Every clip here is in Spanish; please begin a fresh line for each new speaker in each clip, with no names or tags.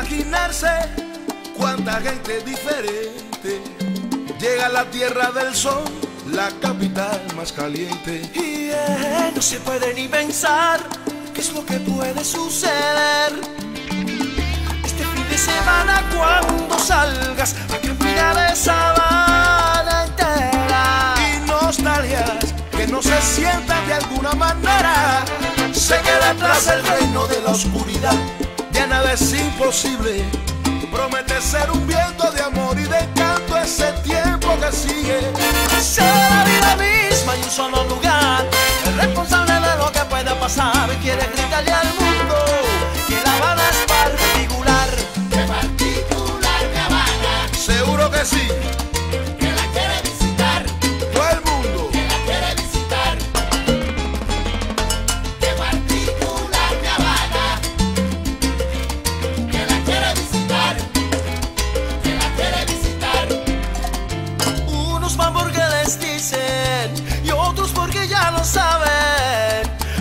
imaginarse cuánta gente diferente llega a la tierra del sol, la capital más caliente.
Y eh, no se puede ni pensar qué es lo que puede suceder. Este fin de semana cuando salgas a caminar esa sabana entera. Y
nostalgias que no se sientan de alguna manera. Se queda atrás el reino de la oscuridad. Es imposible. Promete ser un viento de amor y de encanto ese tiempo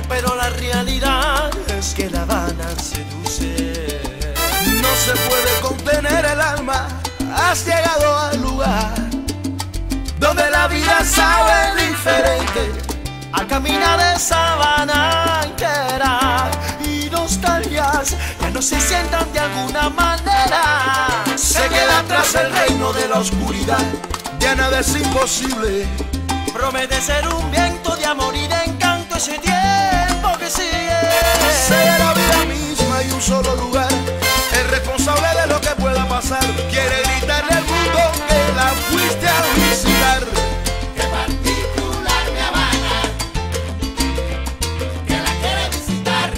Pero la realidad es que La Habana seduce.
No se puede contener el alma. Has llegado al lugar donde la vida sabe diferente.
Al caminar de sabana entera y nostalgias ya no se sientan de alguna manera. Se queda atrás el reino
de la oscuridad. Ya nada es imposible.
Promete ser un de amor y de encanto ese tiempo que sigue. Sea
la vida misma y un solo lugar, el responsable de lo que pueda pasar, quiere gritarle al mundo que la fuiste a visitar.
Que particular me Habana, que la quiere visitar,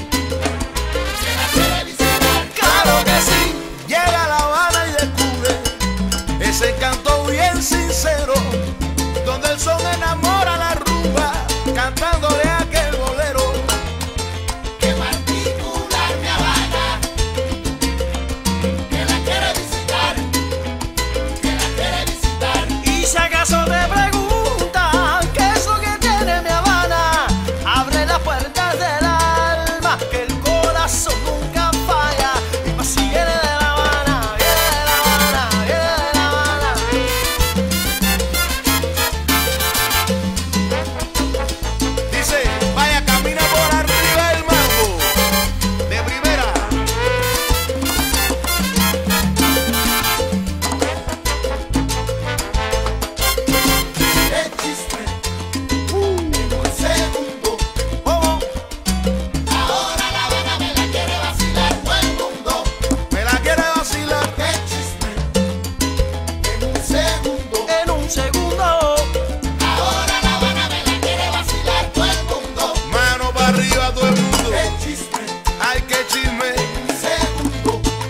que la quiere visitar. Claro que sí,
llega a La Habana y descubre ese canto bien sincero, donde el son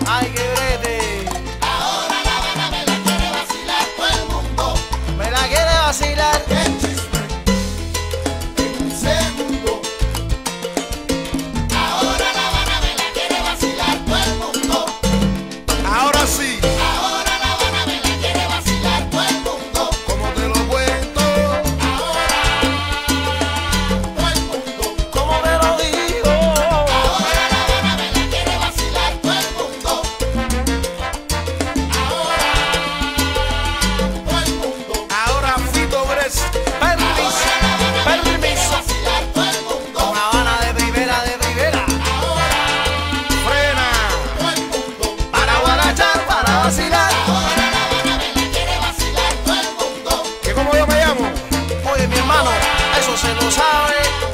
I give se lo sabe.